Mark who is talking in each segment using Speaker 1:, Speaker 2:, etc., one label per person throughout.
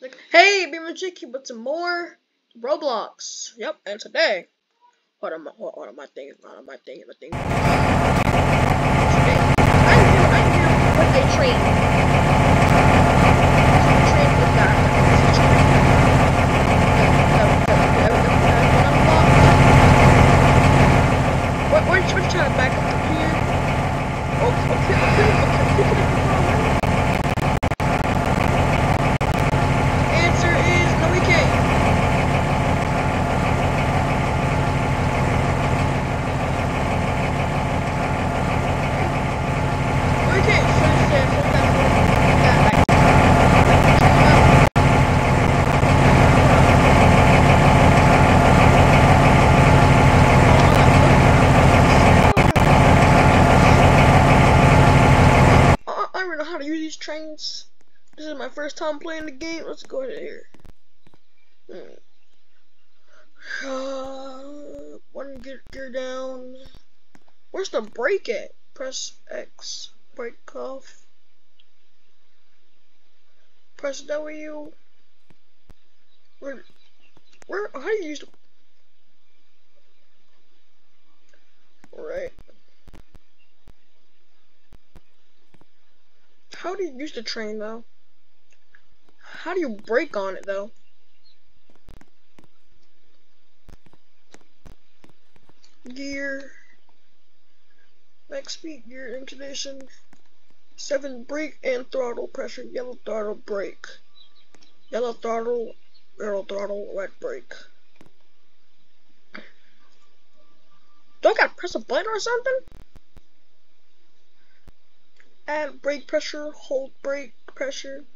Speaker 1: Like, hey, be Jakey, but some more Roblox. Yep, and today, hold on, my, what my thing, hold on, my thing, my thing. Today, I'm here, I'm here with a train. This is a train with that. This is a train. That- that- that- that- that- that unlocked. What, what, what you trying to back up to here? Okay, okay, okay, okay, okay, okay. Answer is no, we can't. No, we can't. So it's, uh, so that's what- that, like, I, I don't even know how to use these trains. This is my first time playing the game. Let's go here. Hmm. Uh, one gear, down. Where's the brake at? Press X. Brake off. Press W. Where? Where? How do you use the? Right. How do you use the train though? How do you brake on it though? Gear. Max speed, gear in condition. Seven brake and throttle pressure. Yellow throttle brake. Yellow throttle, yellow throttle, red brake. Do I gotta press a button or something? Add brake pressure, hold brake pressure,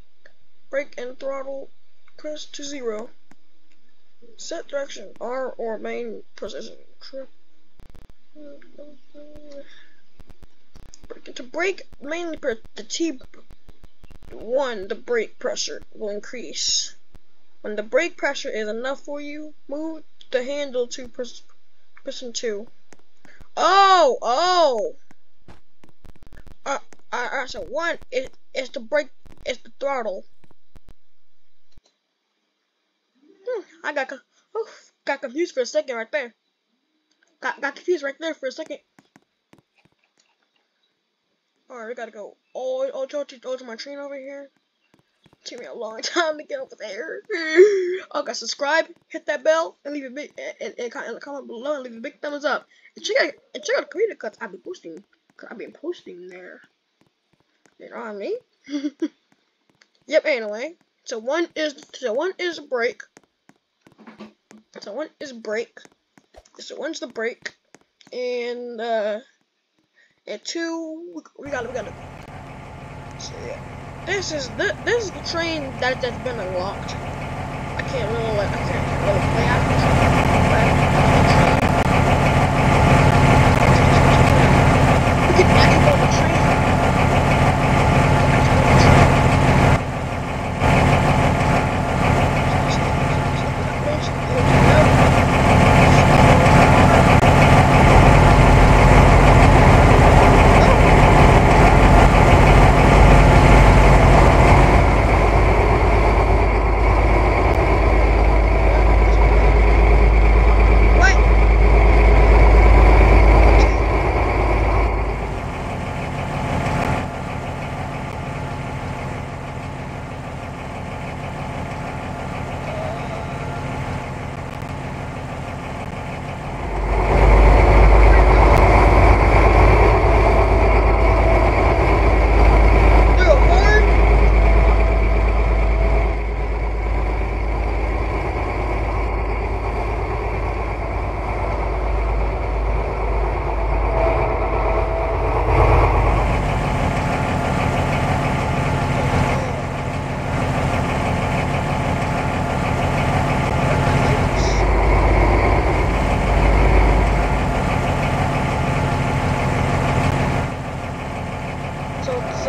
Speaker 1: brake and throttle, press to zero. Set direction, R or main position. Trip. Brake to brake, mainly press the T one, the brake pressure will increase. When the brake pressure is enough for you, move the handle to position two. Oh, oh. Uh, uh, so one is is the brake, is the throttle. Hmm, I got oh, got confused for a second right there. Got got confused right there for a second. Alright, we gotta go all all to, all to my train over here. Took me a long time to get over there. okay, subscribe, hit that bell, and leave a big and, and, and comment below and leave a big thumbs up. And check out and check out the community cuts I've been posting. Cause I've been posting there. You know what I mean? yep. Anyway, so one is so one is break. So one is break. So one's the break. and uh, and two we, gotta we gotta. So yeah, this is the this is the train that that's been unlocked. I can't really like I can't really play after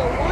Speaker 1: So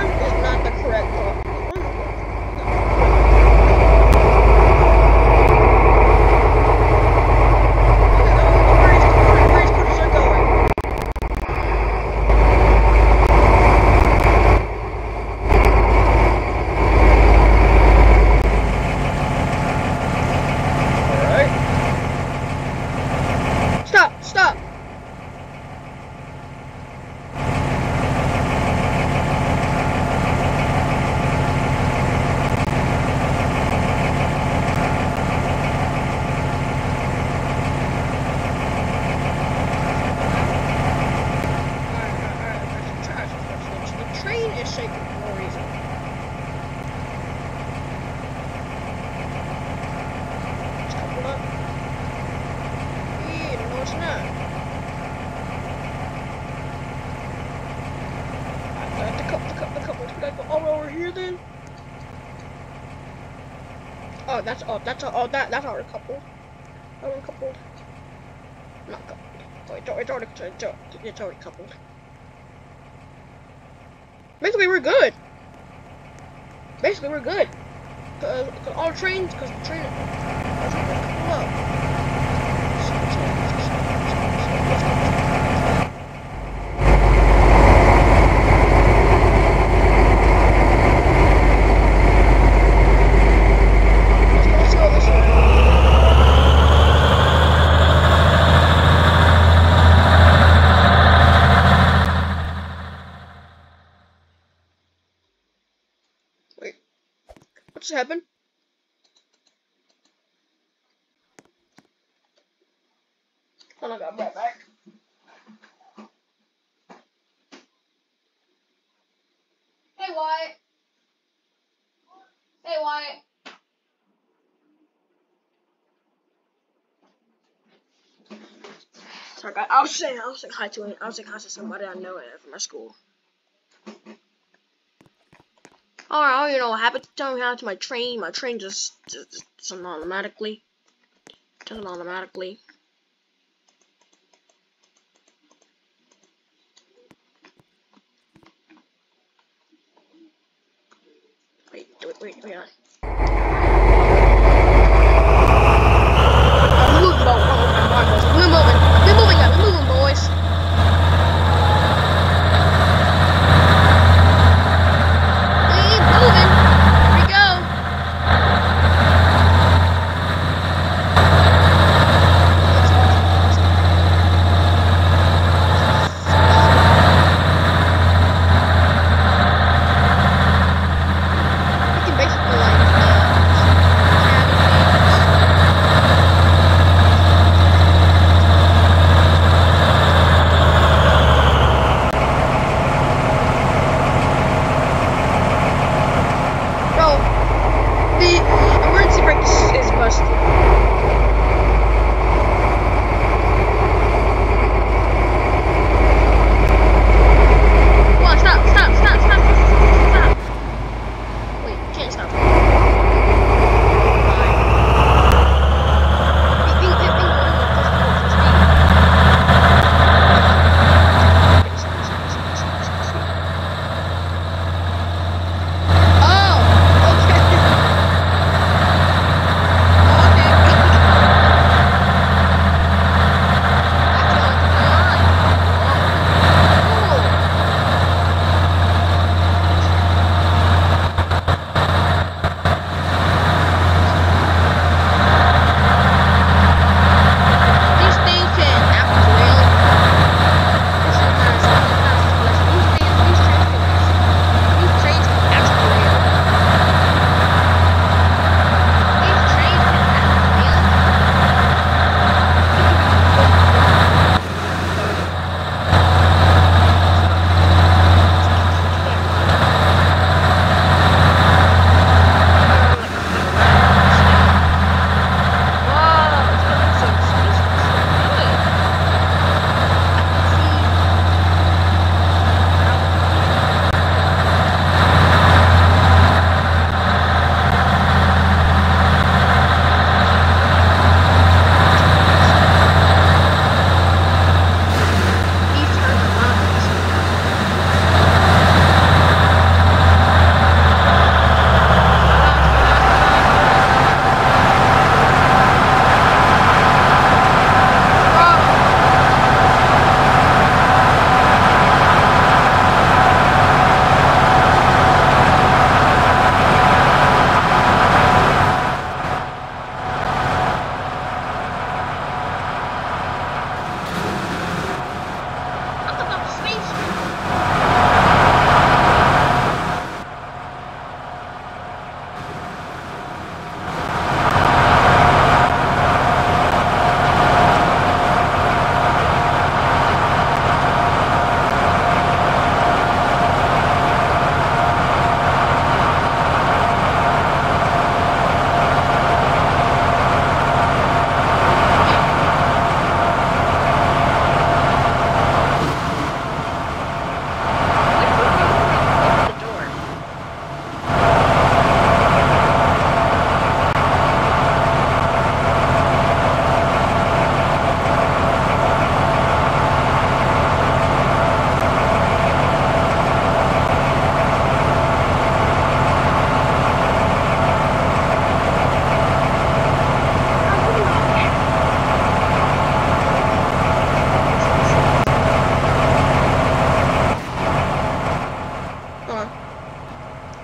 Speaker 1: Oh, that's oh, that's oh, that that's already coupled. Already coupled. Not coupled. Oh, it's, it's already it's, already coupled. Basically, we're good. Basically, we're good. Cause, cause all trains, cause the train, up. Let's go this way. Wait, what just happened? Hold on, I'll be right back. Hey, Wyatt. Hey, Wyatt. Sorry, guys. I was saying, I was saying hi to, I was saying hi to somebody I know from my school. Alright, I don't even know what happened. Tell me how to my train. My train just, just, just doesn't automatically. Doesn't automatically. Wait, wait, wait,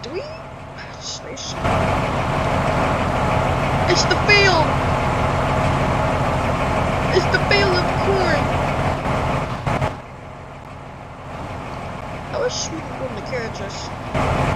Speaker 1: Station. It's the field! It's the field of corn! I wish was shooting from the carriages.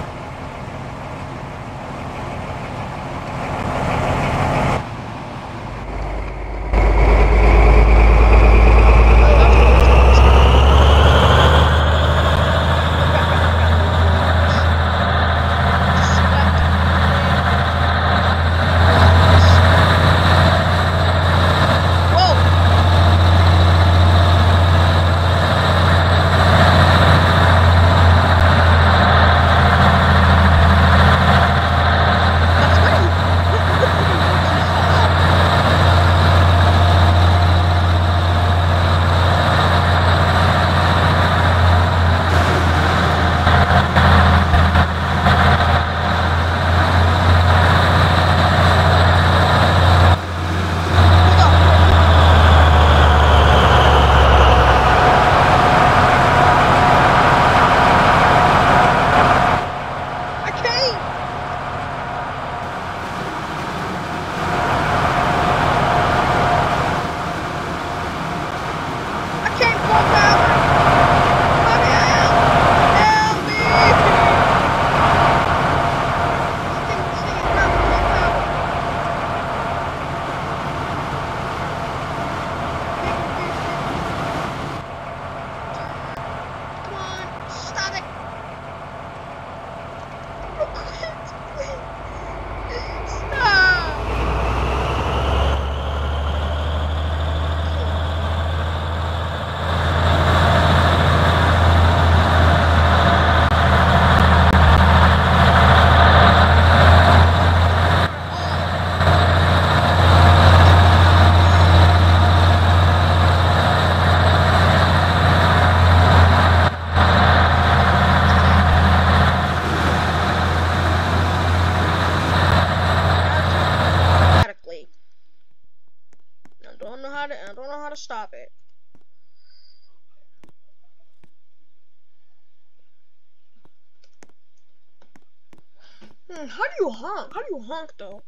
Speaker 1: Do you honk? How do you honk though?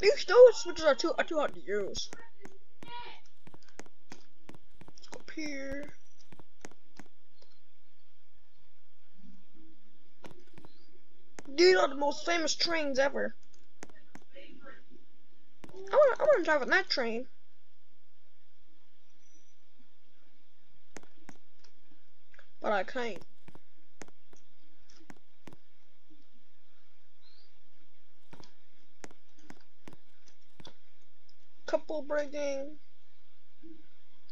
Speaker 1: These those switches are too are too hard to use. Let's go up here. These are the most famous trains ever. I wanna, I wanna drive on that train. But I can't. Couple breaking.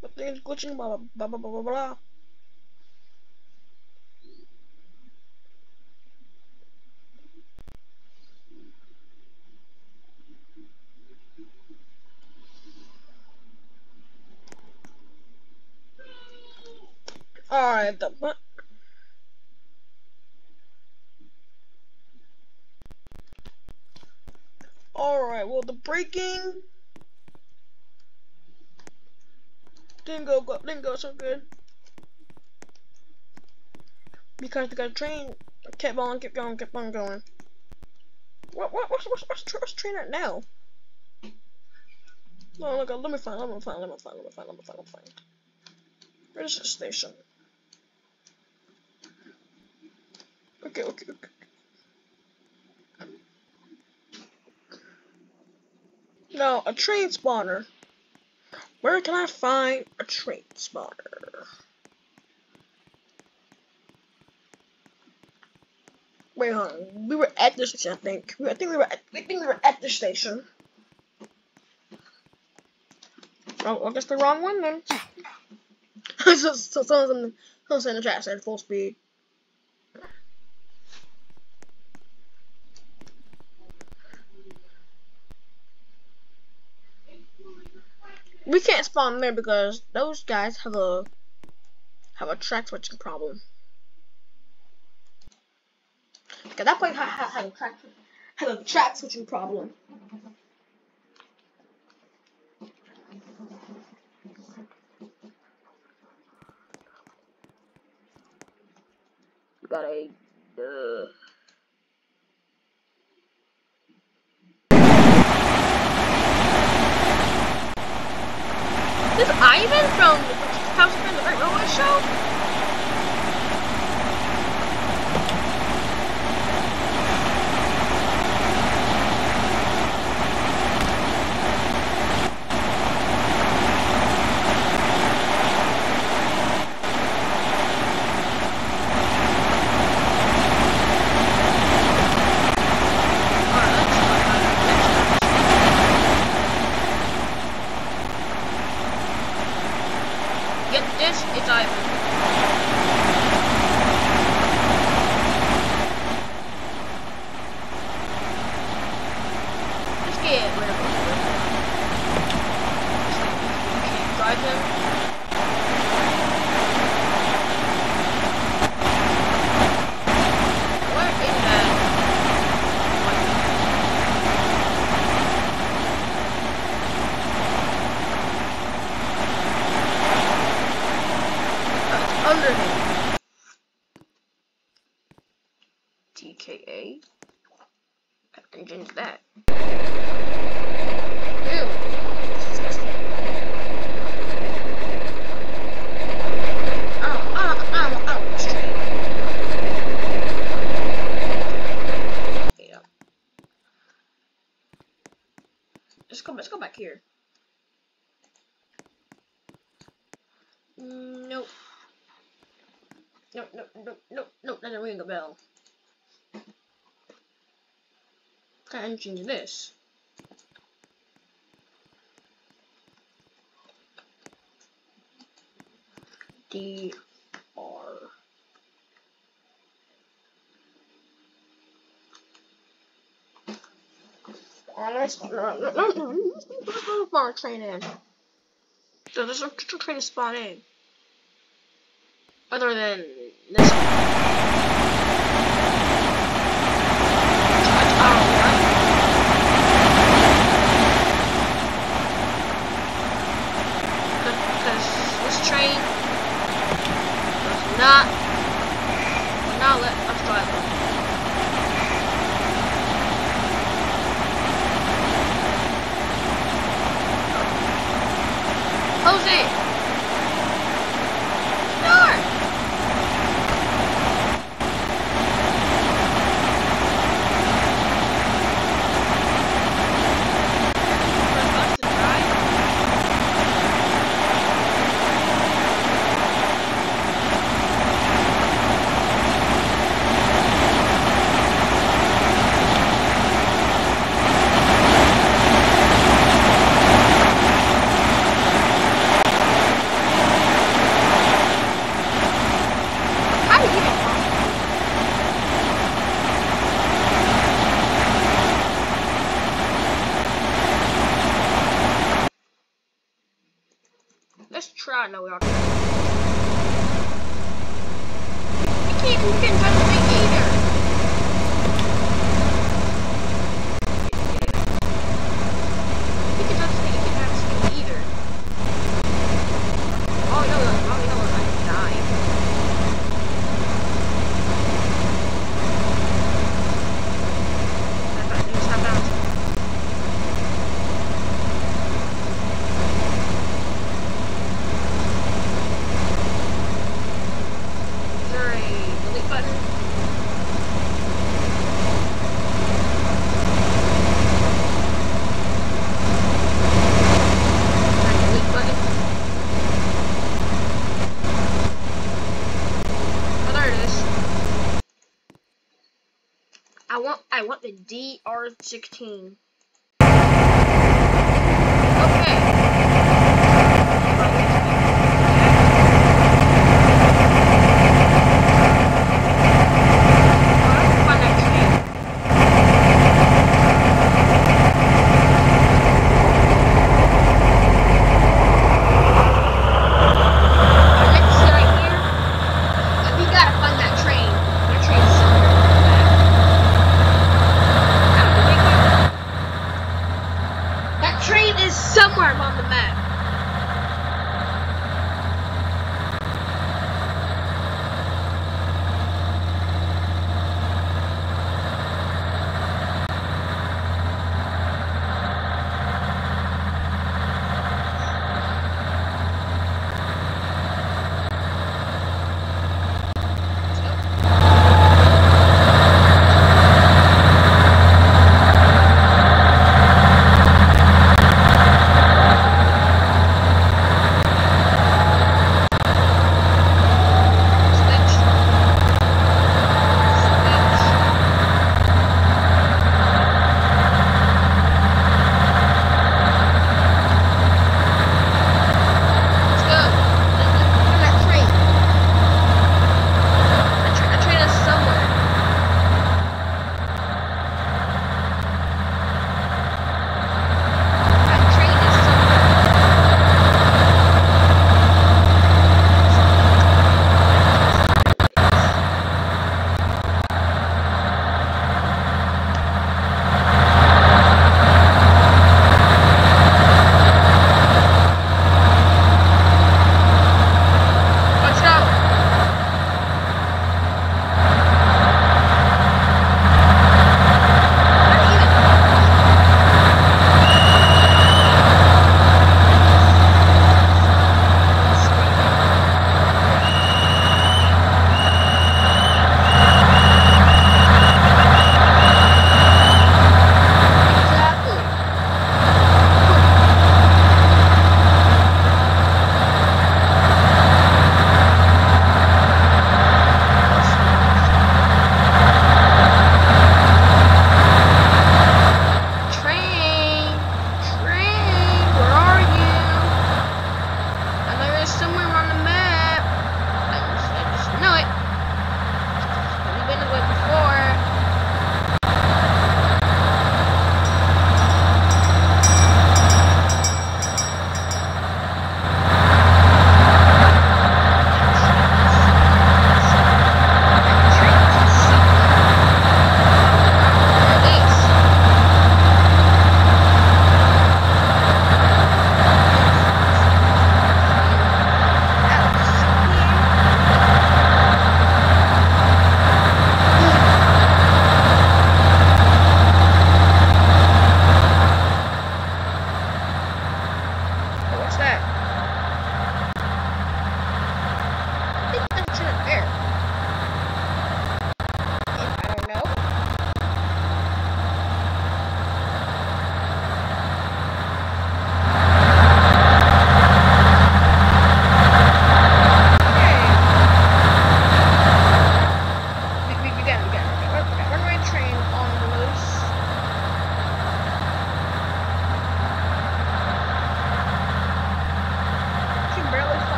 Speaker 1: But things glitching, blah blah blah blah blah blah. Alright, the but Alright, well the braking didn't go, go didn't go so good. Because the train kept on, kept on, kept on going. What what what's what's what's, what's train at now? No, look, let me find, let me find, let me find, let me find, let me find, let me find. Where's the station? Okay, okay, okay. Now, a train spawner. Where can I find a train spawner? Wait, hold on. We were at the station, I think. I think we were at, I think we were at the station. Oh, I guess the wrong one then. so, so someone's in, in the chat said full speed. we can't spawn there because those guys have a have a track switching problem. Because that point has a track have a track switching problem. Got a uh, This is Ivan from House of the Great Railway Show? Change this. D R. Let's more train in. So there's a train to in. Other than this one. Lord DR16.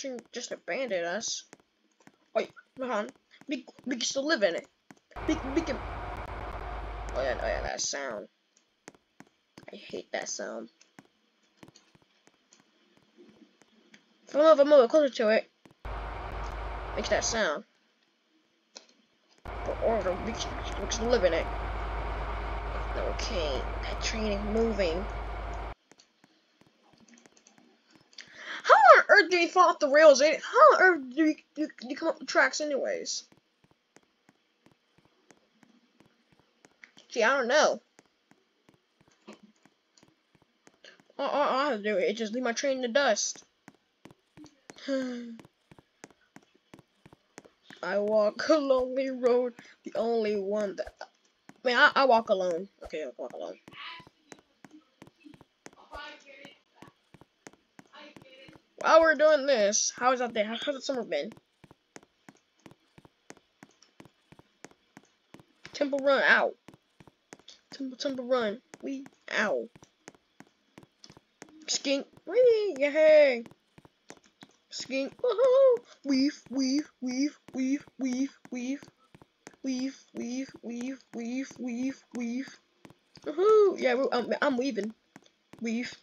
Speaker 1: Train just abandoned us. Wait, on. We, we can still live in it. We, we can. Oh, yeah, oh, yeah, that sound. I hate that sound. If I move, I move closer to it, makes that sound. But order, we can, we live in it. Okay, that train is moving. How on earth do you fall off the rails? How on earth do you, you, you come up the tracks anyways? Gee, I don't know. All, all, all I have to do is just leave my train in the dust. I walk a lonely road, the only one that. I mean, I, I walk alone. Okay, I walk alone. While we're doing this, how is that there? How's the summer been? Temple Run out. Temple Temple Run. We ow. Skink. Wee yay. Skink. Woohoo. Weave, weave, weave, weave, weave, weave. Weave, weave, weave, weave, weave, weave. Woohoo! Yeah, I'm, um, I'm weaving. Weave.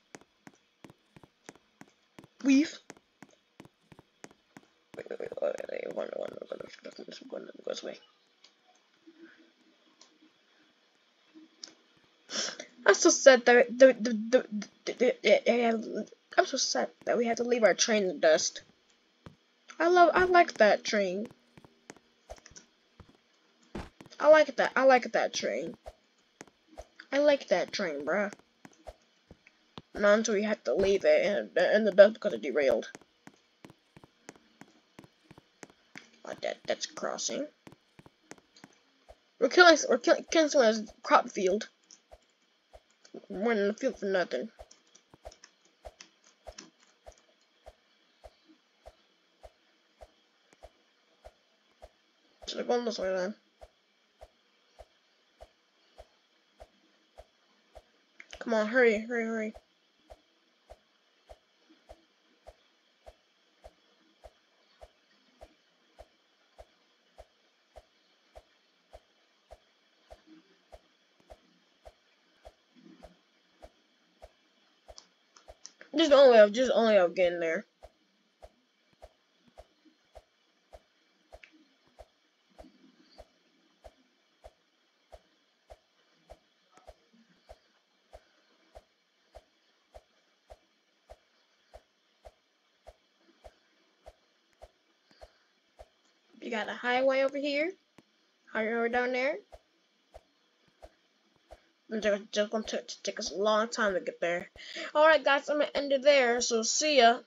Speaker 1: Weave. Wait, wait, wait, wait, wait, one, one, one, one, one, this one, one, go this way. I'm so sad that the the the, the, the, the I'm so sad that we had to leave our train in the dust. I love I like that train. I like that. I like that train. I like that train, bruh. Until we had to leave it and, in the because it derailed. Oh, that that's crossing. We're killing we're killing killing someone's crop field. We're in the field for nothing. Should have gone this way then. Come on, hurry, hurry, hurry. Just the only way of just only of getting there. You got a highway over here. Highway over down there. It's just gonna take us a long time to get there. Alright guys, I'm gonna end it there, so see ya.